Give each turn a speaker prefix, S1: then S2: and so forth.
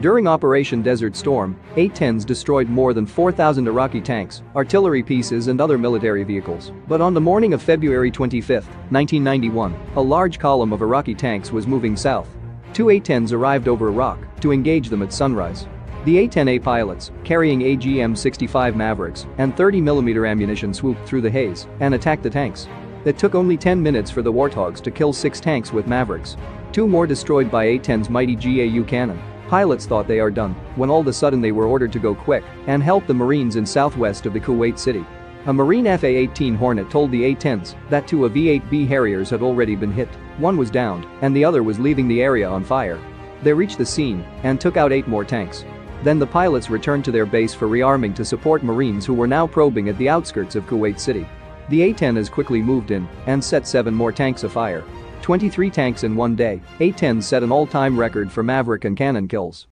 S1: During Operation Desert Storm, A-10s destroyed more than 4,000 Iraqi tanks, artillery pieces and other military vehicles. But on the morning of February 25, 1991, a large column of Iraqi tanks was moving south. Two A-10s arrived over Iraq to engage them at sunrise. The A-10A pilots, carrying AGM-65 Mavericks and 30mm ammunition swooped through the haze and attacked the tanks. It took only 10 minutes for the Warthogs to kill six tanks with Mavericks. Two more destroyed by A-10's mighty GAU cannon. Pilots thought they are done when all of a sudden they were ordered to go quick and help the Marines in southwest of the Kuwait city. A Marine FA-18 Hornet told the A-10s that two AV-8B Harriers had already been hit, one was downed and the other was leaving the area on fire. They reached the scene and took out eight more tanks. Then the pilots returned to their base for rearming to support Marines who were now probing at the outskirts of Kuwait City. The A-10 has quickly moved in and set seven more tanks afire. 23 tanks in one day, A-10 set an all-time record for Maverick and cannon kills.